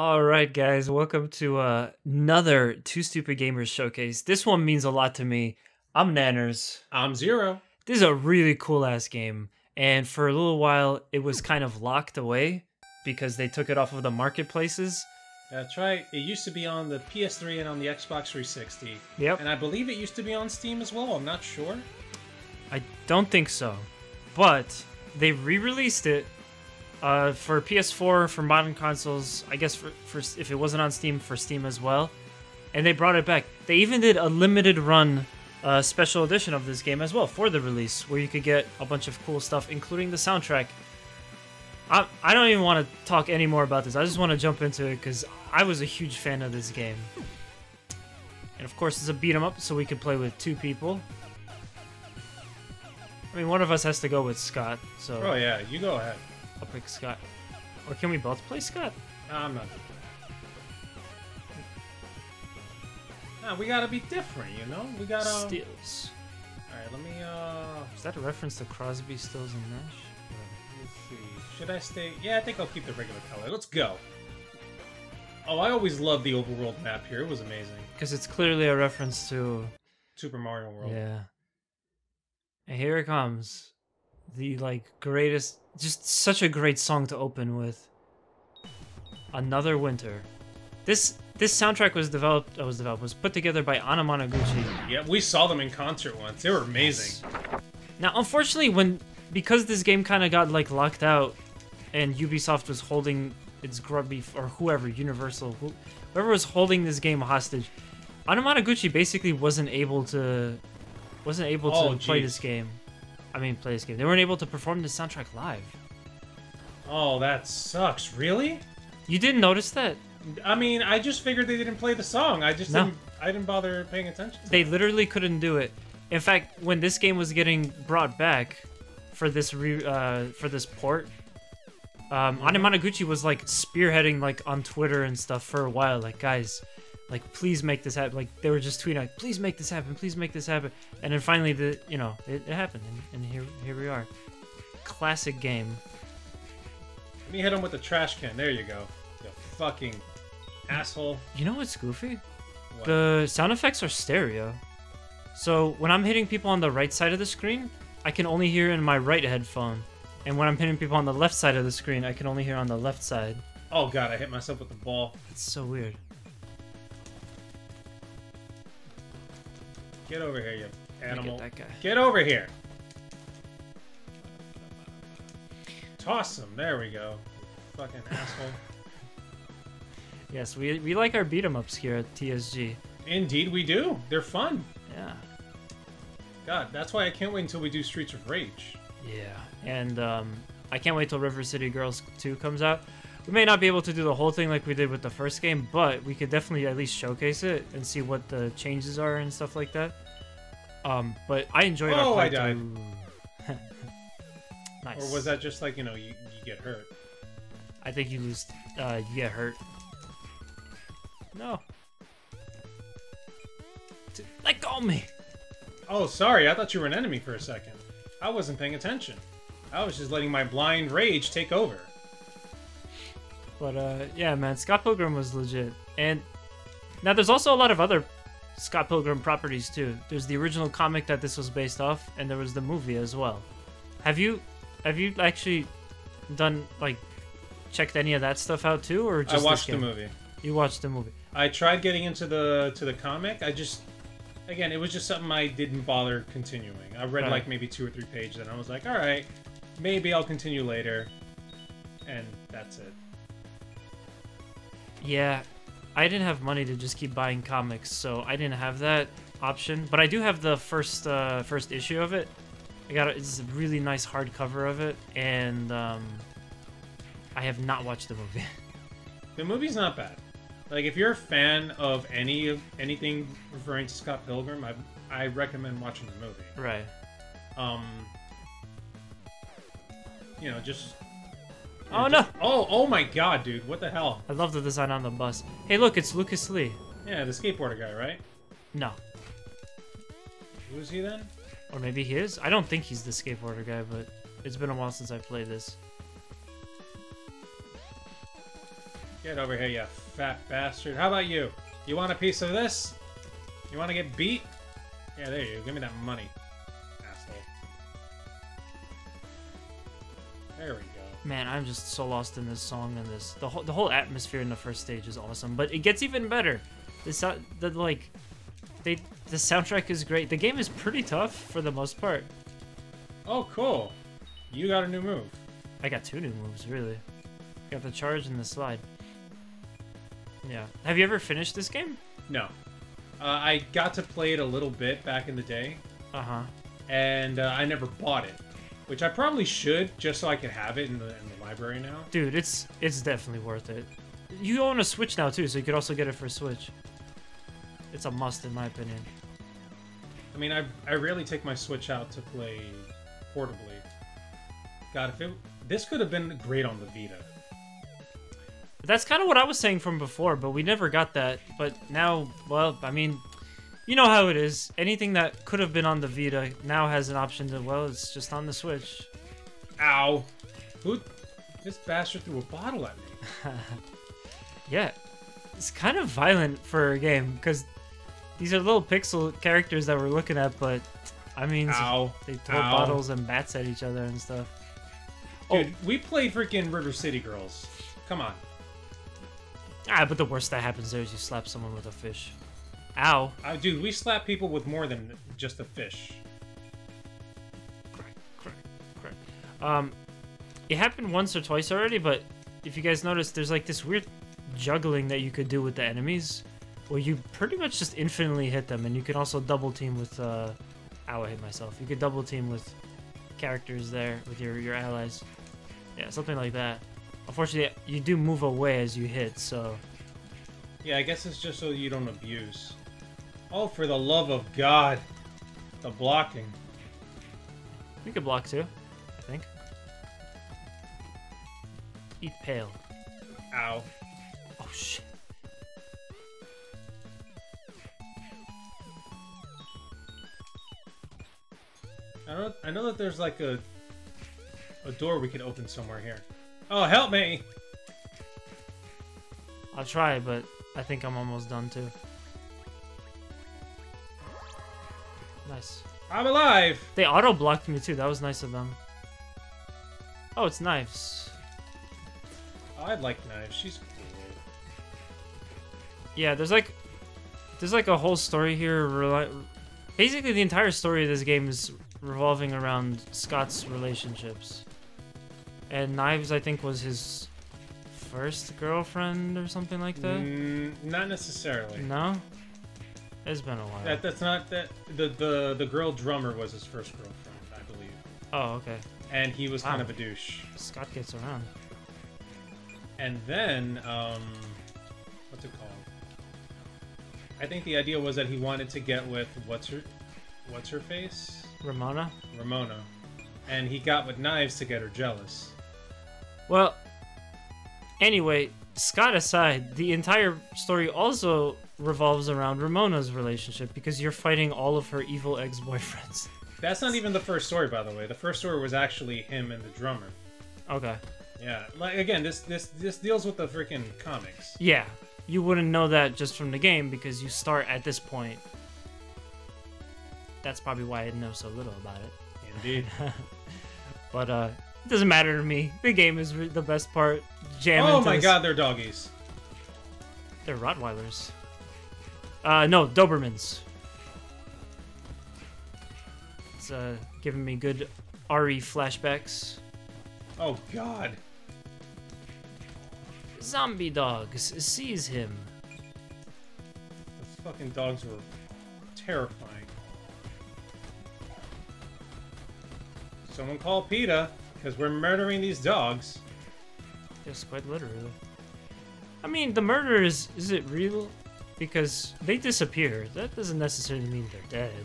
All right, guys, welcome to uh, another Too Stupid Gamerz showcase. This one means a lot to me. I'm Nanners. I'm Zero. This is a really cool ass game, and for a little while, it was kind of locked away because they took it off of the marketplaces. That's right. It used to be on the PS3 and on the Xbox 360. Yep. And I believe it used to be on Steam as well. I'm not sure. I don't think so, but they re-released it uh, for PS4 for modern consoles. I guess for, for if it wasn't on Steam for Steam as well, and they brought it back. They even did a limited run uh, special edition of this game as well for the release, where you could get a bunch of cool stuff, including the soundtrack. I, I don't even want to talk any more about this. I just want to jump into it because I was a huge fan of this game. And of course, it's a beat 'em up, so we could play with two people. I mean, one of us has to go with Scott, so Oh, yeah. You go ahead. I'll pick Scott. Or can we both play Scott? Nah, I'm not. Nah, we gotta be different, you know? We gotta. Stills. Alright, let me, uh. Is that a reference to Crosby, Stills, and Nash? Let's see. Should I stay? Yeah, I think I'll keep the regular color. Let's go. Oh, I always loved the overworld map here. It was amazing. Because it's clearly a reference to. Super Mario World. Yeah. And here it comes. The, like, greatest. Just such a great song to open with. Another Winter. This this soundtrack was developed, uh, was developed, was put together by Anamanaguchi. Yeah, we saw them in concert once. They were amazing. Now, unfortunately, when because this game kind of got like locked out, and Ubisoft was holding its grubby or whoever Universal, who, whoever was holding this game hostage, Anamanaguchi basically wasn't able to wasn't able to Oh, play this game. I mean, play this game. They weren't able to perform the soundtrack live. Oh, that sucks. Really? You didn't notice that? I mean, I just figured they didn't play the song. I just No. didn't. I didn't bother paying attention. To They it. literally couldn't do it. In fact, when this game was getting brought back for this re, uh, for this port, um, Anamanaguchi was like spearheading like on Twitter and stuff for a while. Like, guys, like please make this happen. Like they were just tweeting like, please make this happen, please make this happen. And then finally, the you know it, it happened, and, and here here we are. Classic game. Let me hit him with the trash can. There you go. You fucking asshole. You know what's goofy? What? The sound effects are stereo. So when I'm hitting people on the right side of the screen, I can only hear in my right headphone. And when I'm hitting people on the left side of the screen, I can only hear on the left side. Oh god, I hit myself with the ball. It's so weird. Get over here, you animal. Get. Get over here. Toss him. There we go. Fucking asshole. Yes, we, we like our beat 'em ups here at TSG. Indeed, we do. They're fun. Yeah. God, that's why I can't wait until we do Streets of Rage. Yeah. And um, I can't wait till River City Girls 2 comes out. We may not be able to do the whole thing like we did with the first game, but we could definitely at least showcase it and see what the changes are and stuff like that. Um, but I enjoyed Oh, our I playthrough. nice. Or was that just like, you know, you, you get hurt? I think you lose. Uh, you get hurt. No. Let go of me. Oh, sorry. I thought you were an enemy for a second. I wasn't paying attention. I was just letting my blind rage take over. But uh, yeah, man, Scott Pilgrim was legit. And now there's also a lot of other Scott Pilgrim properties too. There's the original comic that this was based off, and there was the movie as well. Have you have you actually done like checked any of that stuff out too, or just I watched the movie. You watched the movie. I tried getting into the to the comic. I just again, it was just something I didn't bother continuing. I read Right. like maybe two or three pages, and I was like, all right, maybe I'll continue later, and that's it. Yeah, I didn't have money to just keep buying comics, so I didn't have that option. But I do have the first uh, first issue of it. I got a, it's a really nice hardcover of it, and um, I have not watched the movie. The movie's not bad. Like if you're a fan of any of anything referring to Scott Pilgrim, I I recommend watching the movie. right. Um, you know, just. Oh, no. Oh, oh my God, dude! What the hell? I love the design on the bus. Hey, look, it's Lucas Lee. Yeah, the skateboarder guy, right? No, Who is he then? or maybe he is. I don't think he's the skateboarder guy, but it's been a while since I played this. Get over here, you fat bastard. How about you? You want a piece of this? You want to get beat? Yeah, there you go. Give me that money, Man, I'm just so lost in this song and this. The whole the whole atmosphere in the first stage is awesome, but it gets even better. The sound, the like, they the soundtrack is great. The game is pretty tough for the most part. Oh, cool. You got a new move. I got two new moves really. Got the charge and the slide. Yeah. Have you ever finished this game? No. Uh, I got to play it a little bit back in the day, Uh huh. and uh, I never bought it, which I probably should just so I could have it in the, in the library now. Dude, it's it's definitely worth it. You own a Switch now too, so you could also get it for Switch. It's a must in my opinion. I mean, I I rarely take my Switch out to play portably. God, if it this could have been great on the Vita. That's kind of what I was saying from before, but we never got that. But now, well, I mean, you know how it is. Anything that could have been on the Vita now has an option to, well, it's just on the Switch. Ow! Who? This bastard threw a bottle at me. Yeah, it's kind of violent for a game because these are little pixel characters that we're looking at, but I mean, Ow! they throw Ow. bottles and bats at each other and stuff. Dude, we played freaking River City Girls. Come on. Ah, but the worst that happens there is you slap someone with a fish. Ow. Uh, dude, we slap people with more than just a fish. Crack, crack, crack. Um, it happened once or twice already, but if you guys notice, there's like this weird juggling that you could do with the enemies, where you pretty much just infinitely hit them, and you can also double team with. Uh, ow, I hit myself. You could double team with characters there with your your allies. Yeah, something like that. Unfortunately, you do move away as you hit, so Yeah, I guess it's just so you don't abuse. Oh, for the love of God. The blocking. we could block too. I think. Eat pale. Ow. Oh shit. I know, I know that there's like a a door we could open somewhere here. Oh, help me! I'll try, but I think I'm almost done too. Nice. I'm alive! They auto blocked me too. That was nice of them. Oh, it's knives. I'd like knives. She's cool. Yeah, there's like, there's like a whole story here. Basically, the entire story of this game is revolving around Scott's relationships. And Knives, I think, was his first girlfriend or something like that. Mm, not necessarily. No, it's been a while. That that's not that the the the girl drummer was his first girlfriend, I believe, oh, okay. and he was kind of a douche. Scott gets around. And then, um, what's it called? I think the idea was that he wanted to get with what's her, what's her face, Ramona. Ramona, and he got with knives to get her jealous. Well, anyway, Scott aside, the entire story also revolves around Ramona's relationship because you're fighting all of her evil ex boyfriends. That's not even the first story, by the way. The first story was actually him and the drummer. Okay. Yeah, like again, this this this deals with the freaking comics. Yeah, you wouldn't know that just from the game because you start at this point. That's probably why I know so little about it. Indeed. But uh, it doesn't matter to me. The game is the best part. Jam oh my god, they're doggies. They're Rottweilers. Uh, no, Dobermans. It's uh, giving me good RE flashbacks. Oh god. Zombie dogs seize him. Those fucking dogs were terrifying. Someone call PETA, because we're murdering these dogs. Yes, quite literally. I mean, the murder is is it real? Because they disappear. That doesn't necessarily mean they're dead.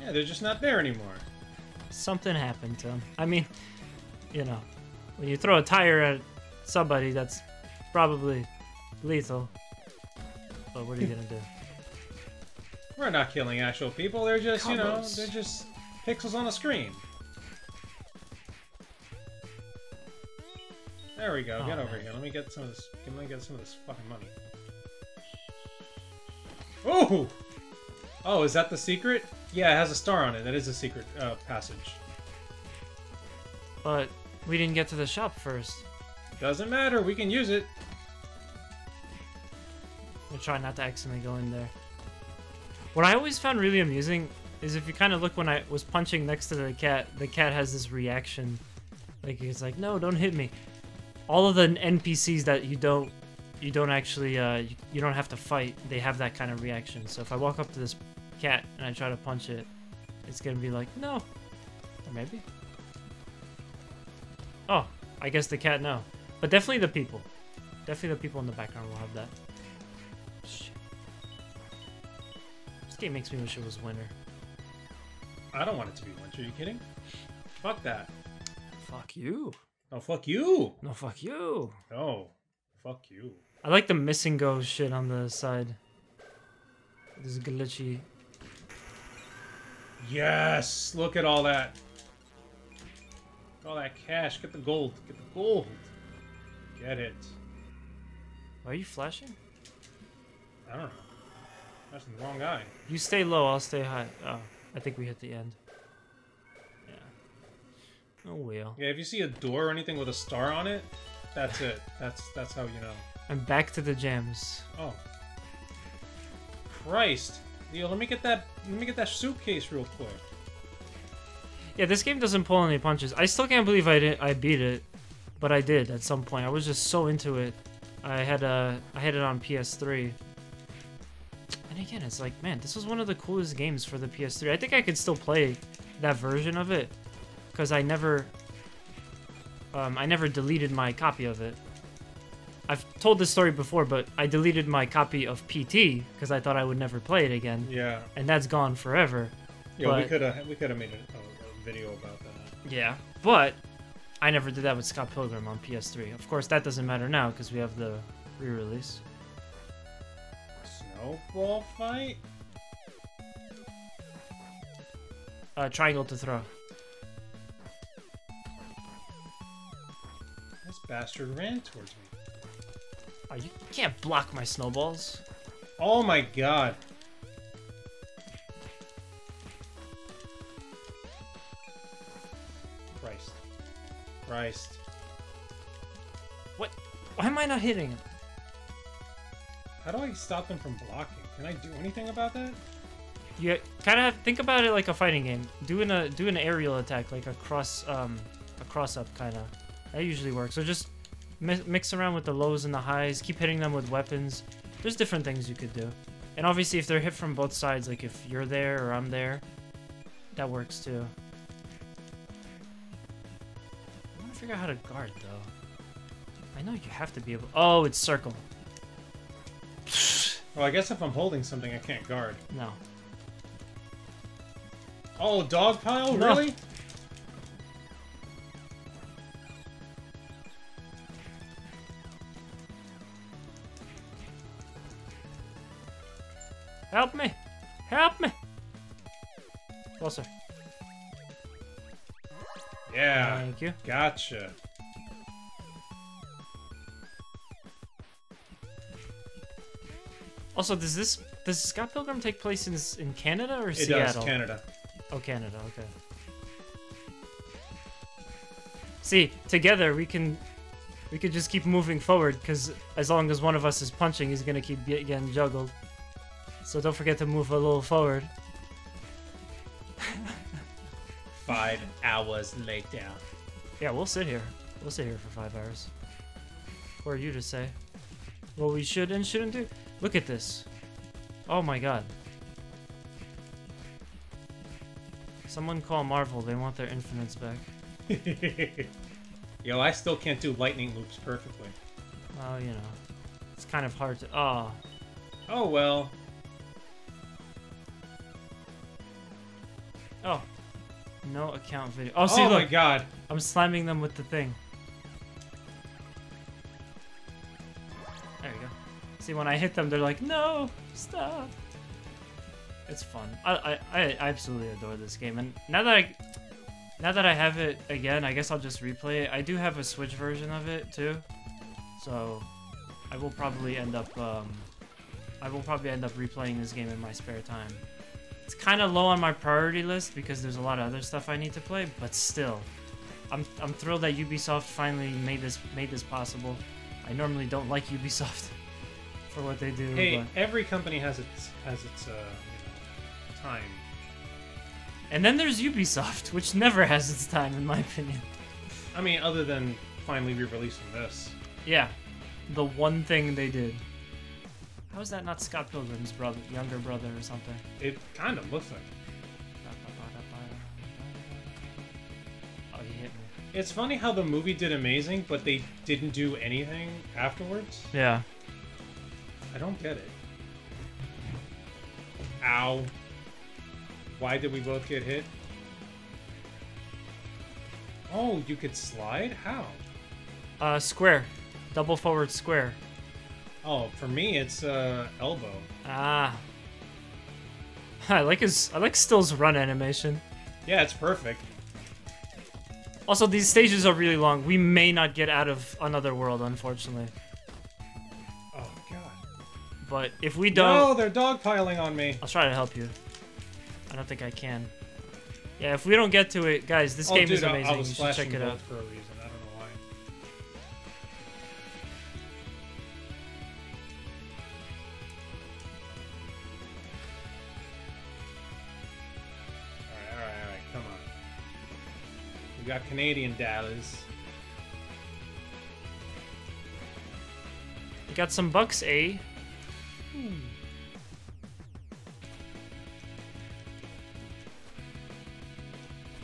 Yeah, they're just not there anymore. Something happened to them. I mean, you know, when you throw a tire at somebody, that's probably lethal. But what are you gonna do? We're not killing actual people, they're just, you know, they're just pixels on a screen. There we go. Oh, get over man. here. Let me get some of this. Let me get some of this fucking money. Oh! Oh, is that the secret? Yeah, it has a star on it. That is a secret uh, passage. But we didn't get to the shop first. Doesn't matter. We can use it. We'll try not to accidentally go in there. What I always found really amusing is if you kind of look when I was punching next to the cat, the cat has this reaction. Like it's like, no, don't hit me. All of the NPCs that you don't, you don't actually, uh, you, you don't have to fight. They have that kind of reaction. So if I walk up to this cat and I try to punch it, it's gonna be like, no, or maybe. Oh, I guess the cat no, but definitely the people. Definitely the people in the background will have that. Shit. This game makes me wish it was winter. I don't want it to be winter. Are you kidding? Fuck that. Fuck you. Oh, fuck you. No, fuck you. No. Fuck you. I like the missing go shit on the side. This is glitchy. Yes. Look at all that. All that cash. Get the gold. Get the gold. Get it. Why are you flashing? I don't know. That's the wrong guy. You stay low, I'll stay high. Oh, I think we hit the end. Yeah. Oh well. Yeah, if you see a door or anything with a star on it, that's it. That's that's how you know. I'm back to the gems. Oh. Christ. Yo, let me get that let me get that suitcase real quick. Yeah, this game doesn't pull any punches. I still can't believe I did I beat it, but I did at some point. I was just so into it. I had a I had it on PS3. And again, it's like, man, this was one of the coolest games for the PS3. I think I could still play that version of it because I never um, I never deleted my copy of it. I've told this story before, but I deleted my copy of PT because I thought I would never play it again, Yeah. and that's gone forever. Yo, we could have we could have made a, a, a video about that. Yeah, but I never did that with Scott Pilgrim on PS3. Of course, that doesn't matter now because we have the re-release. Snowball fight? Uh, triangle to throw. Bastard ran towards me. Oh, you can't block my snowballs. Oh my god. Christ. Christ. What? Why am I not hitting him? How do I stop them from blocking? Can I do anything about that? You kind of think about it like a fighting game. Doing a do an aerial attack, like a cross um a cross up kind of. That usually works. So just mi- mix around with the lows and the highs. Keep hitting them with weapons. There's different things you could do. And obviously, if they're hit from both sides, like if you're there or I'm there, that works too. I want to figure out how to guard though. I know you have to be able. Oh, it's circle. Well, I guess if I'm holding something, I can't guard. No. Oh, dog pile? No. Really? Help me! Help me! Closer. Yeah. Thank you. Gotcha. Also, does this does Scott Pilgrim take place in in Canada or It Seattle? does, Canada. Oh, Canada. Okay. See, together we can we could just keep moving forward because as long as one of us is punching, he's gonna keep getting juggled. So don't forget to move a little forward. Five hours later. Yeah, we'll sit here. We'll sit here for five hours. Who are you to say what we should and shouldn't do? Look at this. Oh my god. Someone call Marvel. They want their infinites back. Yo, I still can't do lightning loops perfectly. Well, you know, it's kind of hard to. Oh, Oh well. No account video. Oh, see, oh my look, god. I'm slamming them with the thing. There you go. See, when I hit them, they're like, "No, stop." It's fun. I, I, I absolutely adore this game, and now that I, Now that I have it again, I guess I'll just replay it. I do have a Switch version of it too, so I will probably end up um, I will probably end up replaying this game in my spare time. It's kind of low on my priority list because there's a lot of other stuff I need to play, but still, I'm I'm thrilled that Ubisoft finally made this made this possible. I normally don't like Ubisoft for what they do. Hey, but... every company has its has its uh, you know, time. And then there's Ubisoft, which never has its time, in my opinion. I mean, other than finally re-releasing this. Yeah, the one thing they did. How is that not Scott Pilgrim's brother, younger brother, or something? It kind of looks like. Oh, he hit me. It's funny how the movie did amazing, but they didn't do anything afterwards. Yeah. I don't get it. Ow. Why did we both get hit? Oh, you could slide? How? Uh, square. Double forward square. Oh, for me, it's uh, elbow. Ah. I like his. I like Still's run animation. Yeah, it's perfect. Also, these stages are really long. We may not get out of another world, unfortunately. Oh god. But if we don't, No, they're dogpiling on me. I'll try to help you. I don't think I can. Yeah, if we don't get to it, guys, this oh, game dude, is amazing. I, was you should check it out. for a reason. Got Canadian dollars. You got some bucks, eh?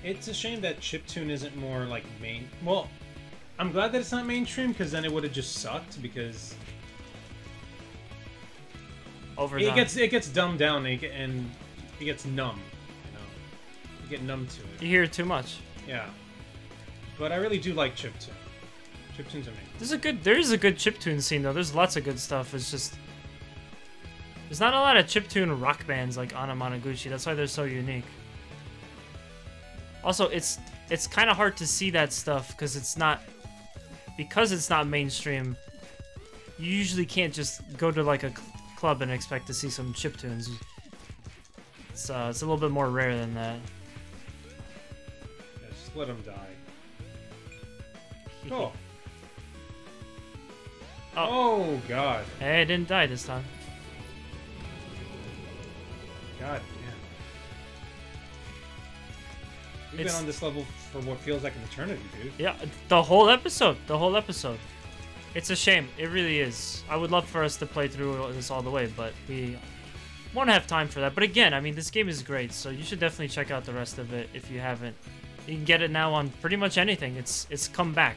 It's a shame that chiptune isn't more like main. Well, I'm glad that it's not mainstream because then it would have just sucked because Overdone. it gets it gets dumbed down and it, and it gets numb. You know, you get numb to it. You hear it too much. Yeah, but I really do like chiptune. Chiptune's are amazing. There's a good. There is a good chiptune scene though. There's lots of good stuff. It's just there's not a lot of chiptune rock bands like Anamanaguchi. That's why they're so unique. Also, it's it's kind of hard to see that stuff because it's not because it's not mainstream. You usually can't just go to like a cl- club and expect to see some chiptunes. It's uh, it's a little bit more rare than that. Yeah, just let them die. Oh. Oh. Oh God. Hey, it didn't die this time. God damn. We've It's- been on this level for what feels like an eternity, dude. Yeah, the whole episode. The whole episode. It's a shame. It really is. I would love for us to play through this all the way, but we won't have time for that. But again, I mean, this game is great, so you should definitely check out the rest of it if you haven't. You can get it now on pretty much anything. It's it's come back.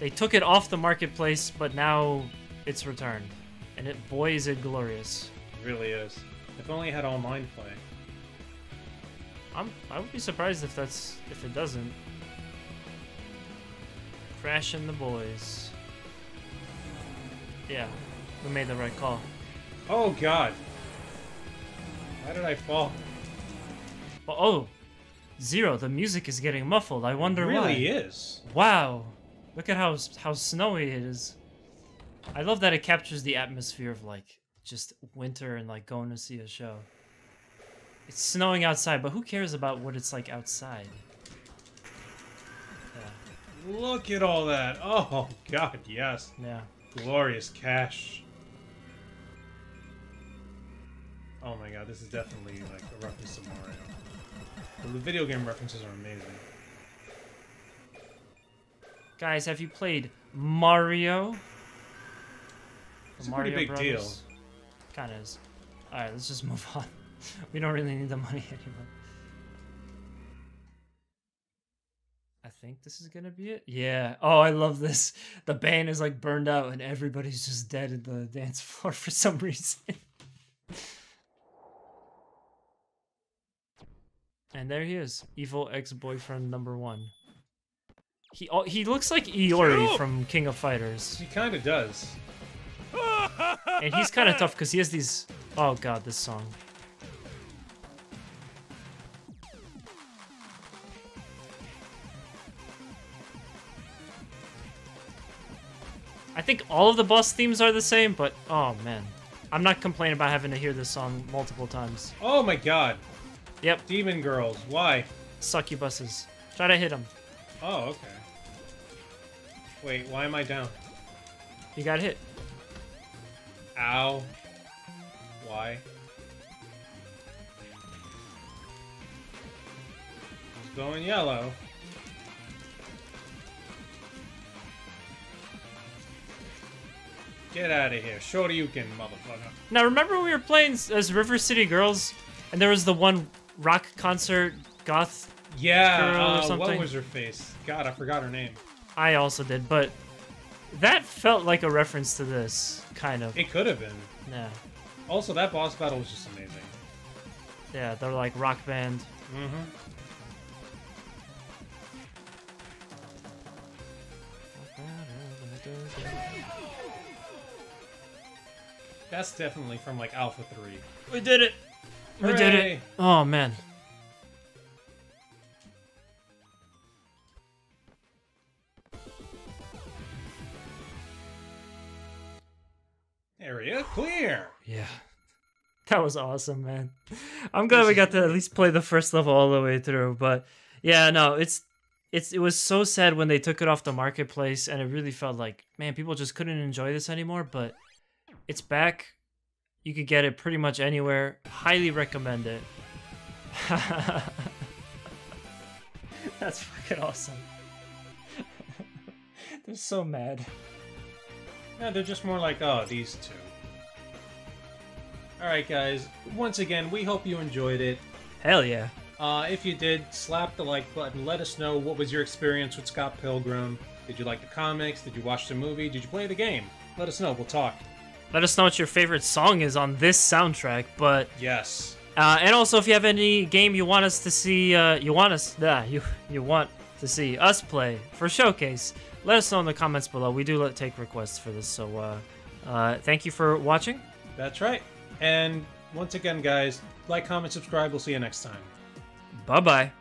They took it off the marketplace, but now it's returned, and it boy is it glorious. It really is. If only it had online play. I'm I would be surprised if that's if it doesn't. Crash and the Boys. Yeah, we made the right call. Oh God. Why did I fall? Oh, zero. The music is getting muffled. I wonder it why. really is. Wow, look at how how snowy it is. I love that it captures the atmosphere of like just winter and like going to see a show. It's snowing outside, but who cares about what it's like outside? Yeah, Look at all that. Oh God, yes. yeah. Glorious cash. Oh my God, this is definitely like a to Mario. The video game references are amazing. Guys, have you played Mario? It's a pretty big deal. Kind of is. Alright, let's just move on. We don't really need the money anymore. I think this is gonna be it. Yeah. Oh, I love this. The band is like burned out and everybody's just dead at the dance floor for some reason. And there he is, evil ex-boyfriend number one. He oh, he looks like Iori from King of Fighters. He kind of does. And he's kind of tough because he has these. Oh god, this song. I think all of the boss themes are the same, but oh man. I'm not complaining about having to hear this song multiple times. Oh my god. Yep, Demon girls. Why? succubuses. Try to hit them. Oh, okay. Wait, why am I down? You got hit. Ow. Why? It's going yellow. Get out of here. Shoryuken, motherfucker. Now remember when we were playing as River City Girls, and there was the one rock concert goth. Yeah, Girl or uh, what something. was her face? God, I forgot her name. I also did, but that felt like a reference to this kind of. It could have been. Yeah, Also, that boss battle was just amazing. yeah, they're like rock band. Mm-hmm. That's definitely from like Alpha 3. We did it. We did it. Oh man. Area clear. Yeah. That was awesome, man. I'm glad we got to at least play the first level all the way through. But yeah, no, it's it's it was so sad when they took it off the marketplace and it really felt like, man, people just couldn't enjoy this anymore, but it's back. You could get it pretty much anywhere. Highly recommend it. That's fucking awesome. They're so mad. Yeah, they're just more like, oh, these two. Alright, guys. Once again, we hope you enjoyed it. Hell yeah. Uh, if you did, slap the like button. Let us know what was your experience with Scott Pilgrim. Did you like the comics? Did you watch the movie? Did you play the game? Let us know. We'll talk. Let us know what your favorite song is on this soundtrack, but Yes. Uh, and also, if you have any game you want us to see, uh, you want us, yeah, you you want to see us play for showcase, let us know in the comments below. We do let, take requests for this, so uh, uh, thank you for watching. That's right. And once again, guys, like, comment, subscribe. We'll see you next time. Bye bye.